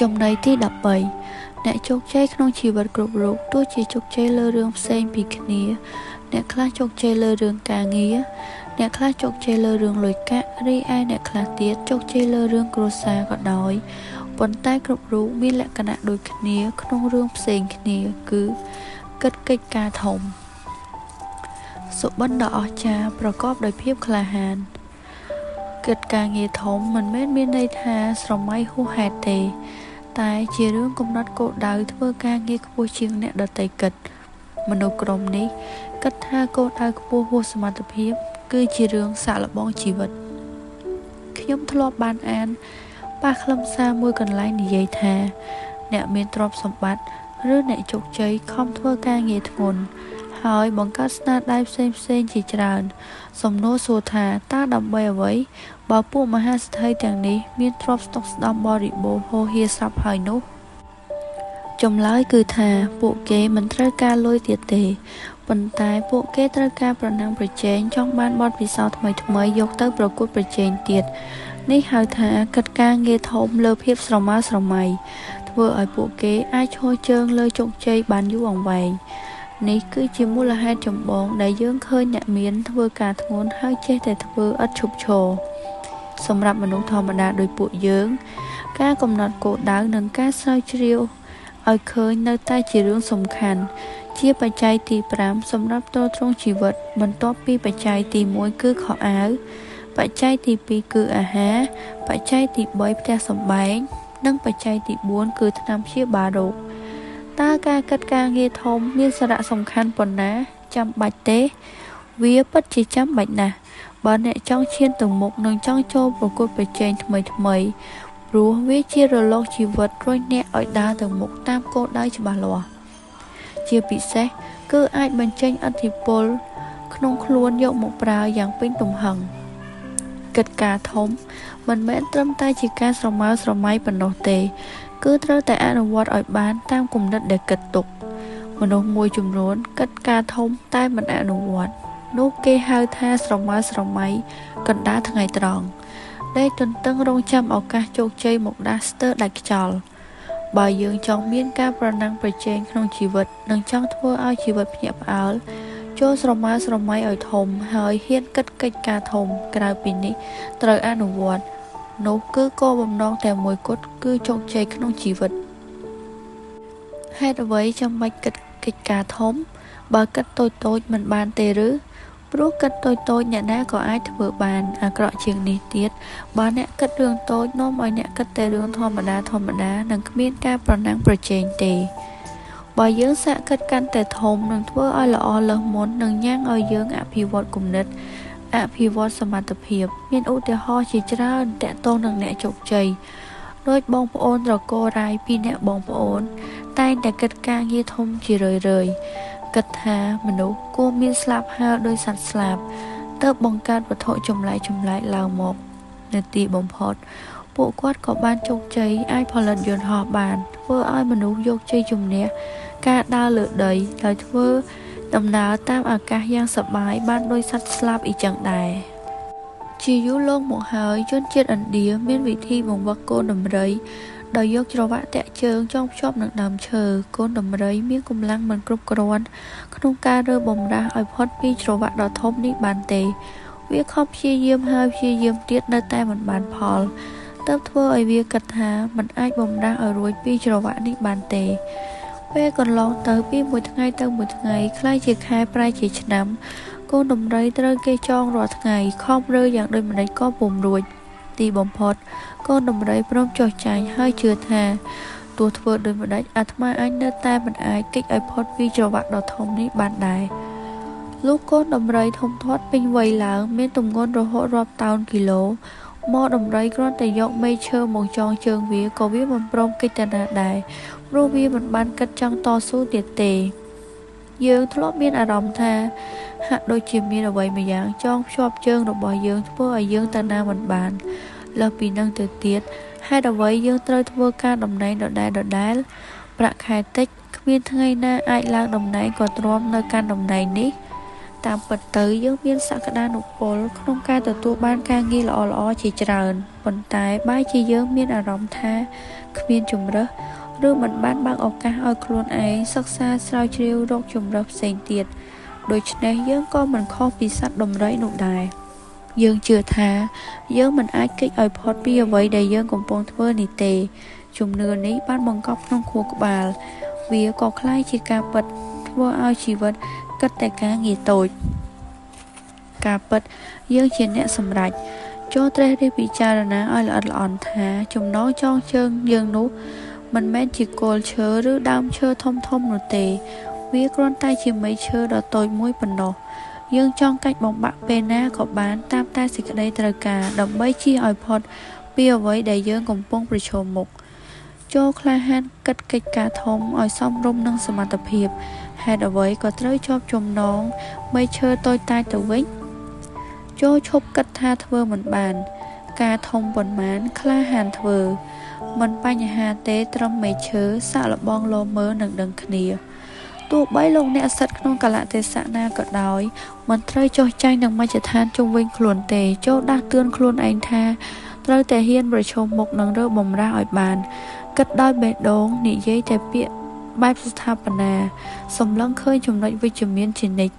ចំណុចទី13អ្នកជោគជ័យក្នុងជីវិតគ្រប់រូបទោះជាជោគជ័យលើរឿងផ្សេងពីគ្នា អ្នកខ្លះជោគជ័យលើរឿងការងារអ្នកខ្លះជោគជ័យលើរឿងលុយកាក់រីឯអ្នកខ្លះទៀតជោគជ័យលើរឿងគ្រួសារក៏ដោយប៉ុន្តែគ្រប់រូបមានលក្ខណៈដូចគ្នាក្នុងរឿងផ្សេងគ្នាគឺគិតកិច្ចការធំសុបិនដ៏អស្ចារ្យប្រកបដោយភាពក្លាហាន គិតការងារធំមិនមែនមានន័យថាស្រមៃហួសហេតុទេ តែជារឿងកំណត់គោលដៅធ្វើការងារខ្ពស់ជាងអ្នកដទៃគិត មនុស្សក្រុមនេះគិតថាគោលដៅខ្ពស់ហួសសមត្ថភាព គឺជារឿងសាកល្បងជីវិតខ្ញុំធ្លាប់បានអានប៉ះខ្លឹមសារមួយកន្លែងនិយាយថា អ្នកមានទ្រព្យសម្បត្តិឬអ្នកជោគជ័យខំធ្វើការងារធ្ងន់ ហើយបង្កើតស្នាដៃផ្សេងផ្សេងជាច្រើន សំណួរសួរថាតើដើម្បីអ្វី បើពួកមហាសេដ្ឋីទាំងនេះមានទ្រព្យស្តុកស្តម្ភបរិបូរណ៍ហូរហៀស្រាប់ហើយនោះចម្លើយគឺថាពួកគេមិនត្រូវការលុយទៀតទេប៉ុន្តែពួកគេត្រូវការប្រណាំងប្រជែងចង់បានបទពិសោធន៍ថ្មីថ្មីយកទៅប្រកួតប្រជែងទៀតនេះហៅថាកិច្ចការងារធំលើភាពស្រមើស្រមៃធ្វើឲ្យពួកគេអាចឈរជើងលើជោគជ័យបានយូរអង្វែង នេះគឺជាមូលហេតុចម្បងដែលយើងឃើញអ្នកមានធ្វើការធ្ងន់ហើយចេះតែធ្វើឥតឈប់ឈរសម្រាប់មនុស្សធម្មតាដូចពួកយើង ការកំណត់គោលដៅនិងការស្រាវជ្រាវឲ្យឃើញនៅតែជារឿងសំខាន់ជាបច្ច័យទី5សម្រាប់ទ្រទ្រង់ជីវិត បន្ទាប់ពីបច្ច័យទី1គឺខោអាវបច្ច័យទី2គឺអាហារ បច្ច័យទី3ផ្ទះសម្បែង និងបច្ច័យទី4គឺថ្នាំព្យាបាលរោគ តើការកាត់ការងារធំមានសារៈសំខាន់ប៉ុណ្ណា ចាំបាច់ទេ វាពិតជាចាំបាច់ណាស់បើអ្នកចង់ឈានទៅមុខនិងចង់ចូលប្រកួតប្រជែងថ្មីថ្មីព្រោះវាជារលកជីវិតរុញអ្នកឲ្យដើរទៅមុខតាមគោលដៅច្បាស់លាស់ជាពិសេសគឺអាចបញ្ចេញអធិពល ក្នុងខ្លួនយកមកប្រើយ៉ាងពេញទំហឹងកិច្ចការធំ មិនមែនត្រឹមតែជាការស្រមើស្រមៃប៉ុណ្ណោះទេ គឺត្រូវតែអនុវត្តឲ្យបានតាមគំនិតដែលគិតទុក មនុស្សមួយចំនួនគិតការធំតែមិនអនុវត្តនោះគេហៅថាស្រមើស្រមៃកណ្ដាលថ្ងៃត្រង់ដែលទន្ទឹងរង់ចាំឱកាសជោគជ័យមកដាស់ស្ទើរដាច់ខ្យល់បើយើងចង់មានការប្រណាំងប្រជែងក្នុងជីវិតនិងចង់ធ្វើឲ្យជីវិតភ្ញាក់ផ្អើលចូលស្រមើស្រមៃឲ្យធំ ហើយហ៊ានគិតកិច្ចការធំក្រៅពីនេះត្រូវអនុវត្ត នោះគឺគោលបំណងតែមួយគត់គឺជោគជ័យក្នុងជីវិតហេតុអ្វីចាំបាច់គិតកិច្ចការធំ បើគិតតូចតូចមិនបានទេឬព្រោះគិតតូចតូចអ្នកណាក៏អាចធ្វើបានអាក្រក់ជាងនេះទៀតបើអ្នកគិតរឿងតូចនាំឲ្យអ្នកគិតតែរឿងធម្មតាធម្មតានឹងគ្មានការប្រណាំងប្រជែងទេបើយើងសាកគិតកាន់តែធំនឹងធ្វើឲ្យល្អលើសមុននឹងញ៉ាំងឲ្យយើងអភិវឌ្ឍគំនិត អភិវឌ្ឍសមត្ថភាព មានឧទាហរណ៍ជាច្រើនតកតងនឹងអ្នកជោគជ័យដោយបងប្អូនត្រកូលរាយពីអ្នកបងប្អូន តែងតែគិតការងារធំជារឿយៗគិតថាមនុស្សគួរមានស្លាប់ហើរដោយសត្វស្លាប់ទើបបង្កើតវត្ថុចម្លែកចម្លែកឡើងមកនៅទីបំផុតពួកគាត់ក៏បានជោគជ័យអាចផលិតយន្តហោះបានធ្វើឲ្យមនុស្សយកជ័យជំនះការដើរលើដីដោយធ្វើ ដំណើរតាមអាកាសយ៉ាងសប្បាយបានដោយសត្វស្លាប់អ៊ីចឹងដែរជាយូរលង់មកហើយជនជាតិឥណ្ឌាមានវិធីបង្វឹកកូនដំរីដោយយកច្រវាក់តាក់ជើងចងភ្ជាប់នឹងដើមឈើកូនដំរីមានកម្លាំងមិនគ្រប់គ្រាន់ក្នុងការរើបំរាស់ឲ្យផុតពីច្រវាក់ដ៏ធំនេះបានទេ វាខំព្យាយាមហើយព្យាយាមទៀតនៅតែមិនបានផលទើបធ្វើឲ្យវាគិតថាมันអាចបំរាស់ឲ្យរួចពីច្រវាក់នេះបានទេ ពេលកន្លងទៅពីមួយថ្ងៃទៅមួយថ្ងៃខ្ល้ายជាខែប្រែជាឆ្នាំកូនដំរីត្រូវគេចងរាល់ថ្ងៃខំរើយ៉ាងដូចម្ដេចក៏ពុំរួចទីបំផុតកូនដំរីព្រមចុះចាញ់ហើយជឿថាទោះធ្វើដូចម្ដេចអាត្មាអញនៅតែមិនអាចគេចឲ្យផុតពីច្រវាក់ដ៏ធំនេះបានដែរលុះកូនដំរីធំធាត់ពេញវ័យឡើងមានទម្ងន់រហូតរាប់តោនគីឡូមកដំរីគ្រាន់តែយកមេឈើមកចងជើងវាក៏វាមិនព្រមកិច្ចទៅណាដែរព្រោះវាមិនបានគិតចង់តស៊ូទៀតទេ យើងធ្លាប់មានអារម្មណ៍ថាហាក់ដូចជាមានអ្វីម្យ៉ាងចងភ្ជាប់ជើងរបស់យើងធ្វើឲ្យយើងទៅណាមិនបានលើសពីនឹងទៅទៀតហេតុអ្វីយើងត្រូវធ្វើការតំណែងដដែលដដែលប្រាក់ខែតិចគ្មានថ្ងៃណាអាចឡើងតំណែងក៏ទ្រាំនៅកាន់តំណែងនេះតាមពិតទៅយើងមានសក្តានុពលក្នុងការទទួលបានការងារល្អៗជាច្រើនប៉ុន្តែបែរជាយើងមានអារម្មណ៍ថាគ្មានជំរើស ឬមិនបានបើកឱកាសឲ្យខ្លួនឯងសិក្សាស្រាវជ្រាវរកជំរើសផ្សេងទៀតដូច្នេះយើងក៏មិនខុសពីសត្វដំរីនោះដែរយើងជឿថាយើងមិនអាចគេចឲ្យផុតពីអ្វីដែលយើងកំពុងធ្វើនេះទេជំនឿនេះបានបង្កប់ក្នុងខួរក្បាល វាក៏คล้ายជាការពិតធ្វើឲ្យជីវិតគិតតែការងារតូចការពិតយើងជាអ្នកសម្រេចចូលត្រេះរិះពិចារណាឲ្យល្អិតល្អន់ថាចំណងចងជើងយើងនោះ មិនមែនជាគល់ឈើឬដើមឈើធំធំនោះទេ វាគ្រាន់តែជាមែកឈើដ៏តូចមួយប៉ុណ្ណោះយើងចង់កាច់បំបាក់ពេលណាក៏បានតាមតែសេចក្តីត្រូវការដើម្បីជៀសឲ្យផុតពីអ្វីដែលយើងកំពុងប្រឈមមុខចូលក្លាហានគិតកិច្ចការធំឲ្យសមរម្យនឹងសមត្ថភាពហេតុអ្វីក៏ត្រូវជាប់ចំណងមែកឈើតូចតាចទៅវិញចូលឈប់គិតថាធ្វើមិនបាន ការធំប៉ុន្មានក្លាហានធ្វើមិនបញ្ហាទេត្រឹមមេឈើសាក់លបងលោមើនឹងដឹងគ្នាទោះបីលោកអ្នកសិទ្ធក្នុងកលៈទេសៈណាក៏ដោយមិនត្រូវចោះចាញ់នឹងមជ្ឈដ្ឋានជុំវិញខ្លួនទេចូលដាស់តឿនខ្លួនឯងថាត្រូវតែហ៊ានប្រឈមមុខនឹងរើបំរាស់ឲ្យបានគិតដោយបេះដូងនិយាយតែពាក្យបែបស្ថាបនាសម្លឹងឃើញចំណុចវិជ្ជមានជានិច្ច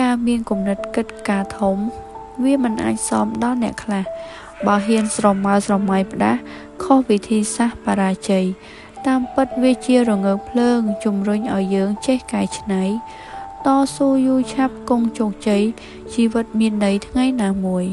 ការមានគំនិតគិតការធំ វាមិនអាចសមដល់អ្នកខ្លះ បើហ៊ានស្រមើស្រមៃផ្ដាស់ខុសវិធីសាស្ត្របរាជ័យតាមពិតវាជារងើកភ្លើងជំរុញឲ្យយើងចេះកែច្នៃតស៊ូយូរឆាប់គង់ជោគជ័យជីវិតមានន័យថ្ងៃណាមួយ